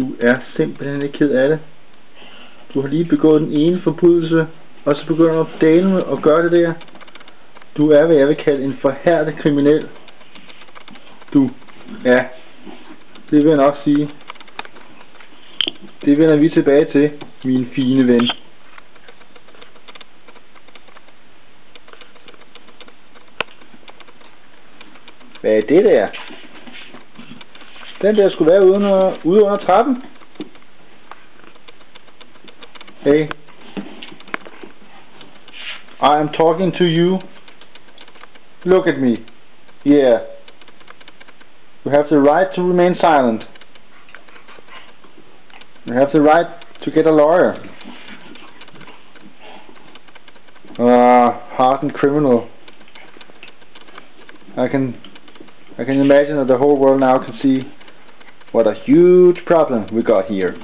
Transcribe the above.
Du er simpelthen ikke ked af det. Du har lige begået den ene forbrydelse, og så begynder du at dale med og gøre det der. Du er, hvad jeg vil kalde en forhærdet kriminel. Du. Ja. Det vil jeg nok sige. Det vender vi tilbage til, min fine ven. Hvad er det der? Den der skulle være ude under, trappen. Hey. I am talking to you. Look at me. Yeah. You have the right to remain silent. You have the right to get a lawyer. Ah, hardened criminal. I can I can imagine that the whole world now can see what a huge problem we got here.